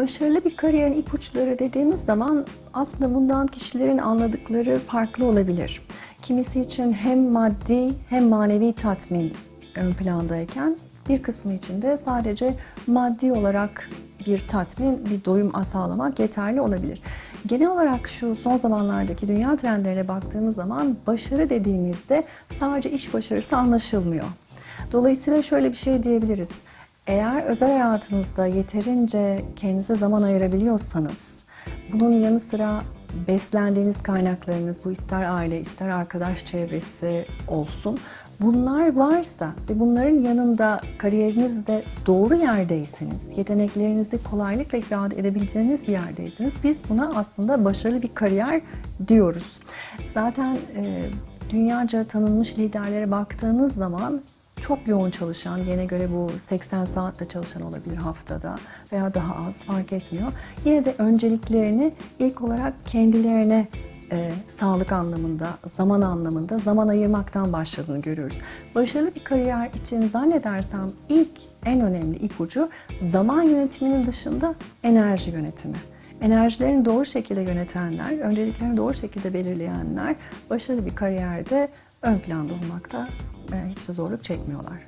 Başarılı bir kariyerin ipuçları dediğimiz zaman aslında bundan kişilerin anladıkları farklı olabilir. Kimisi için hem maddi hem manevi tatmin ön plandayken bir kısmı için de sadece maddi olarak bir tatmin, bir doyum sağlamak yeterli olabilir. Genel olarak şu son zamanlardaki dünya trendlerine baktığımız zaman başarı dediğimizde sadece iş başarısı anlaşılmıyor. Dolayısıyla şöyle bir şey diyebiliriz. Eğer özel hayatınızda yeterince kendinize zaman ayırabiliyorsanız, bunun yanı sıra beslendiğiniz kaynaklarınız, bu ister aile, ister arkadaş çevresi olsun, bunlar varsa ve bunların yanında kariyerinizde doğru yerdeyseniz, yeteneklerinizi kolaylıkla ifade edebileceğiniz bir yerdeyseniz biz buna aslında başarılı bir kariyer diyoruz. Zaten e, dünyaca tanınmış liderlere baktığınız zaman çok yoğun çalışan, yine göre bu 80 saatte çalışan olabilir haftada veya daha az fark etmiyor. Yine de önceliklerini ilk olarak kendilerine e, sağlık anlamında, zaman anlamında zaman ayırmaktan başladığını görüyoruz. Başarılı bir kariyer için zannedersem ilk en önemli ipucu zaman yönetiminin dışında enerji yönetimi. Enerjilerini doğru şekilde yönetenler, önceliklerini doğru şekilde belirleyenler başarılı bir kariyerde ön planda olmakta hiç de zorluk çekmiyorlar.